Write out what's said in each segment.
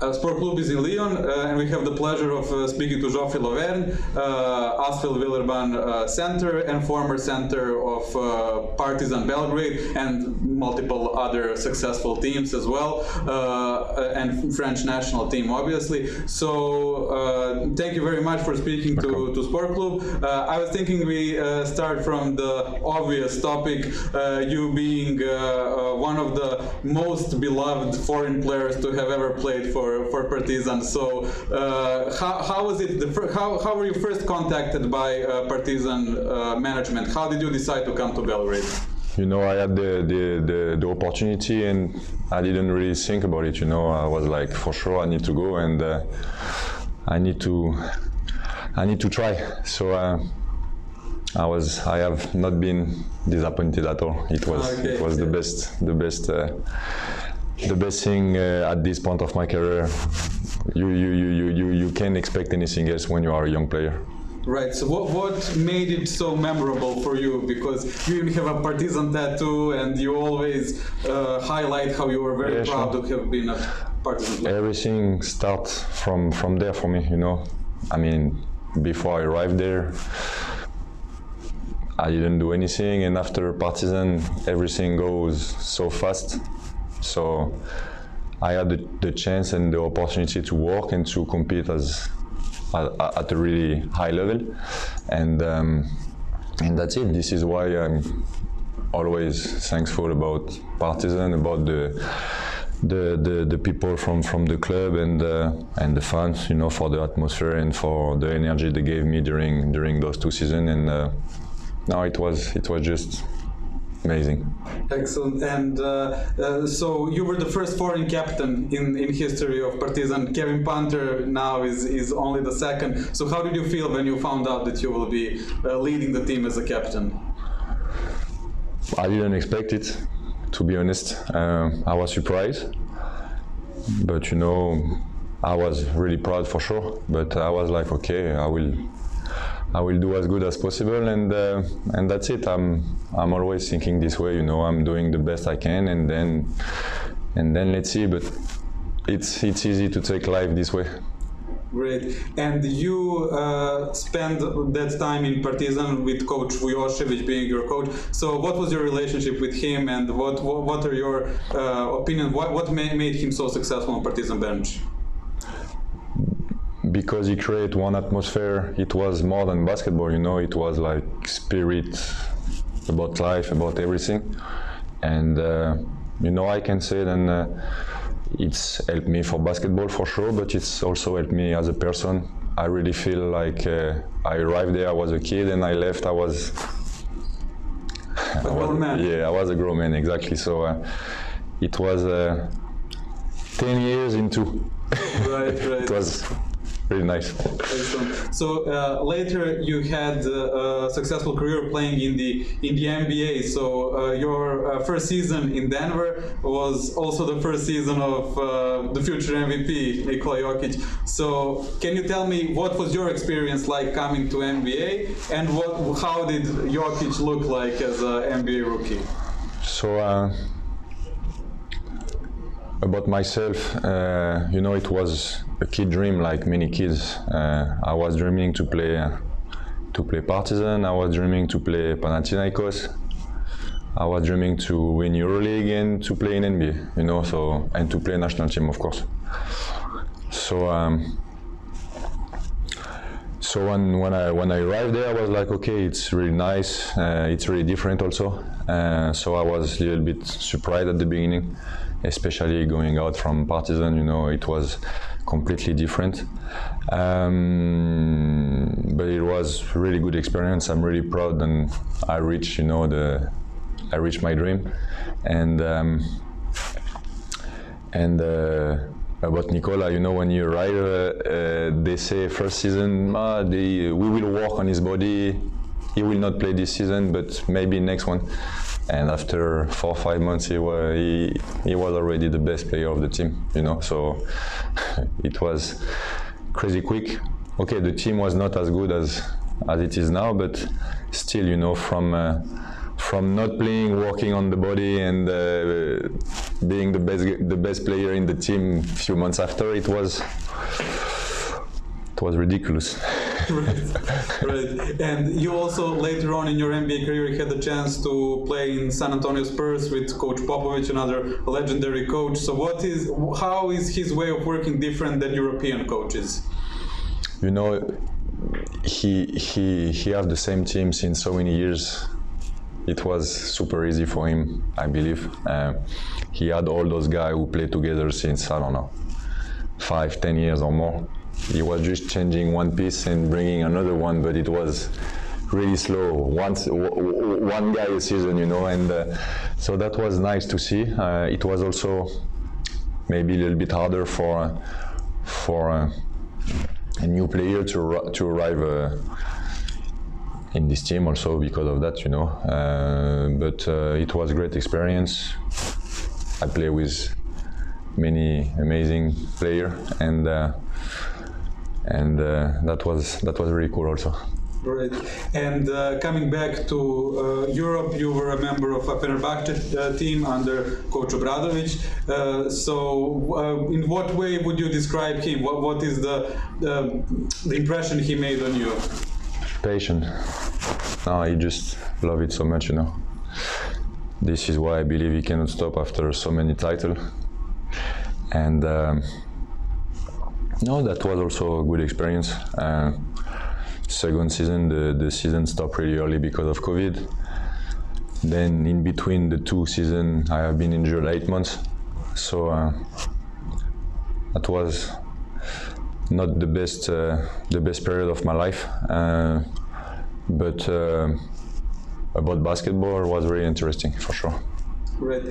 Uh, Sport Klub is in Lyon, uh, and we have the pleasure of uh, speaking to Joffrey Lauvergne, uh, Asvel Villeurbanne uh, center and former center of uh, Partizan Belgrade and multiple other successful teams as well, uh, and French national team, obviously. So, uh, thank you very much for speaking to, to Sport Klub. Uh, I was thinking we uh, start from the obvious topic, uh, you being one of the most beloved foreign players to have ever played for for Partizan. So, uh, how, how was it? The how how were you first contacted by uh, Partizan uh, management? How did you decide to come to Belgrade? you know, I had the, the, the, the opportunity and I didn't really think about it. You know, I was like, for sure, I need to go and uh, I need to, I need to try. So uh, I was, I have not been disappointed at all. It was, Okay. it was the best, the best, uh, the best thing uh, at this point of my career. You, you, you, you, you, you can't expect anything else when you are a young player. Right. So what what made it so memorable for you? Because you even have a Partizan tattoo, and you always uh, highlight how you were very Yeah, proud sure. to have been a Partizan player. everything starts from from there for me you know i mean before i arrived there i didn't do anything and after Partizan everything goes so fast so i had the, the chance and the opportunity to work and to compete as at, at a really high level and um, and that's it this is why i'm always thankful about Partizan about the the, the, the people from, from the club and uh, and the fans, you know, for the atmosphere and for the energy they gave me during during those two seasons. And uh, it was it was just amazing. Excellent. And uh, uh, so you were the first foreign captain in, in history of Partizan. Kevin Panter now is, is only the second. So how did you feel when you found out that you will be uh, leading the team as a captain? I didn't expect it, to be honest. Uh, I was surprised, but you know, I was really proud for sure. But I was like, okay, I will, I will do as good as possible, and uh, and that's it. I'm I'm always thinking this way. You know, I'm doing the best I can, and then and then let's see. But it's it's easy to take life this way. Great. And you uh, that time in Partizan with Coach Vujošević being your coach. So what was your relationship with him, and what what, what are your uh, opinion? What what made him so successful on Partizan bench? Because he created one atmosphere it was more than basketball you know it was like spirit about life about everything and uh, you know i can say then uh, it's helped me for basketball for sure but it's also helped me as a person i really feel like uh, i arrived there i was a kid and i left i was A grown man. yeah i was a grown man exactly so uh, it was uh, 10 years into Right, right. it was really nice Excellent. So uh, later you had uh, a successful career playing in the in the NBA. So uh, your uh, first season in Denver was also the first season of uh, the future MVP Nikola Jokic. So can you tell me what was your experience like coming to NBA and what how did Jokic look like as an NBA rookie? So uh, about myself, uh, you know, it was a kid dream, like many kids. Uh, I was dreaming to play uh, to play Partizan. I was dreaming to play Panathinaikos. I was dreaming to win EuroLeague and to play in NBA. You know, so and to play national team, of course. So. Um, so when, when I when I arrived there, I was like, okay, it's really nice. Uh, it's really different also. Uh, so I was a little bit surprised at the beginning, especially going out from Partizan. You know, it was completely different. Um, but it was really good experience. I'm really proud, and I reached, you know, the I reached my dream, and um, and. Uh, about Nikola, you know, when you arrive, uh, uh, they say first season, ah, they, we will work on his body. He will not play this season, but maybe next one. And after four or five months, he was he, he was already the best player of the team. You know, so it was crazy quick. Okay, the team was not as good as as it is now, but still, you know, from uh, from not playing, working on the body, and uh, being the best the best player in the team a few months after it was it was ridiculous right, right. And you also later on in your NBA career had the chance to play in San Antonio Spurs with Coach Popovich, another legendary coach. So, what is how is his way of working different than European coaches? You know, he he he have the same team since so many years. It was super easy for him, I believe. Uh, he had all those guys who played together since I don't know, five, ten years or more he was just changing one piece and bringing another one, but it was really slow. Once one guy a season, you know, and uh, so that was nice to see. Uh, it was also maybe a little bit harder for for uh, a new player to to arrive uh, in this team also because of that, you know. Uh, but uh, it was great experience. I play with many amazing players and and uh, that was that was really cool also. Right. And uh, coming back to uh, Europe, you were a member of a Fenerbahce uh, team under Coach Obradovic. Uh, so, uh, in what way would you describe him? What, what is the, the impression he made on you? Patient. No, I just love it so much, you know. This is why I believe he cannot stop after so many titles. And um, no, that was also a good experience. Uh, second season, the, the season stopped really early because of COVID. Then in between the two seasons, I have been injured eight months. So uh, that was not the best uh, the best period of my life. Uh, but uh, about basketball was really interesting for sure. Right.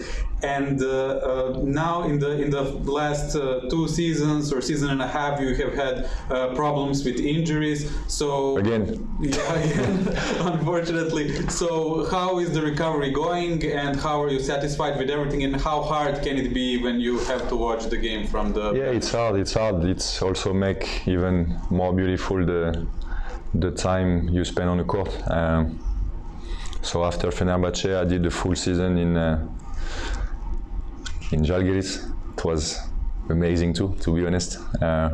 And uh, uh, now in the in the last uh, two seasons or season and a half, you have had uh, problems with injuries. So again, yeah, again, unfortunately. So how is the recovery going, and how are you satisfied with everything, and how hard can it be when you have to watch the game from the? Yeah, it's hard. It's hard. It's also make even more beautiful the the time you spend on the court. Um, so after Fenerbahce, I did the full season in uh, in Žalgiris. It was amazing too, to be honest. Uh,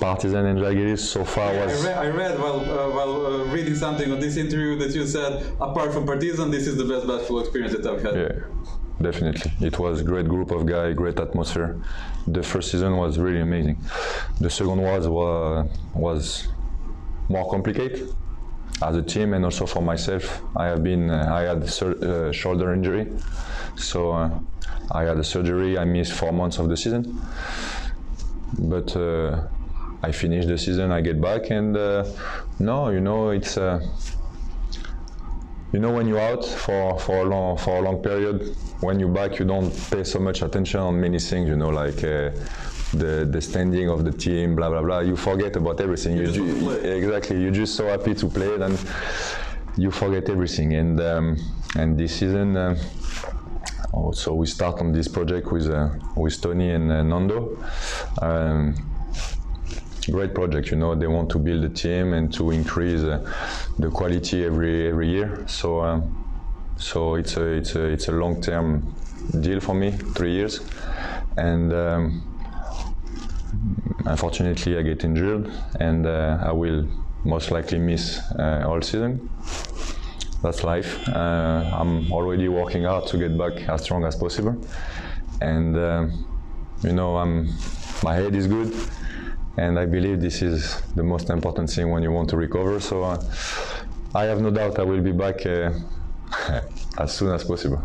Partizan and Žalgiris so far was. I read, I read while uh, while uh, reading something on this interview that you said, apart from Partizan, this is the best basketball experience that I've had. Yeah, definitely. It was a great group of guys, great atmosphere. The first season was really amazing. The second was, was more complicated as a team and also for myself. I have been uh, I had a uh, shoulder injury, so uh, I had a surgery. I missed four months of the season, but uh, I finished the season. I get back and uh, no, you know it's. Uh, you know when you're out for, for a long for a long period, when you're back, you don't pay so much attention on many things. You know, like the the standing of the team, blah blah blah. You forget about everything. You, you exactly. You're just so happy to play and you forget everything. And um, and this season, uh, oh, so we start on this project with uh, with Tony and uh, Nando. Um, great project. You know, they want to build a team and to increase uh, the quality every every year. So. Um, so it's a it's a it's a long term deal for me, three years, and um, unfortunately, I get injured and uh, I will most likely miss uh, all season. That's life. Uh, I'm already working hard to get back as strong as possible, and you know, I'm my head is good, and I believe this is the most important thing when you want to recover. So I have no doubt I will be back as soon as possible.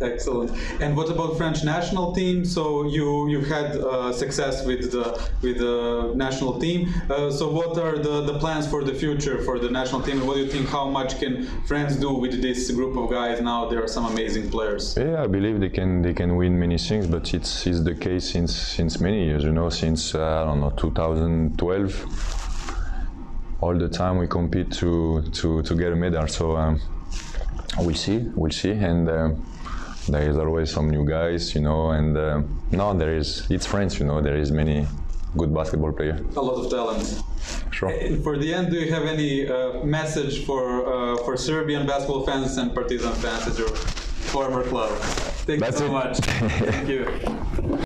Excellent. And what about French national team? So you you had uh, success with the with the national team. Uh, so what are the, the plans for the future for the national team? And what do you think? How much can France do with this group of guys? Now there are some amazing players. Yeah, I believe they can they can win many things, but it's it's the case since since many years. You know, since uh, I don't know 2012. All the time we compete to to to get a medal. So. Um, we'll see, we'll see, and um, there is always some new guys, you know, and uh, no, there is, it's France, you know, there is many good basketball players. A lot of talent. Sure. For the end, do you have any uh, message for uh, for Serbian basketball fans and Partizan fans at your former club? Thank That's you so it. much. Thank you.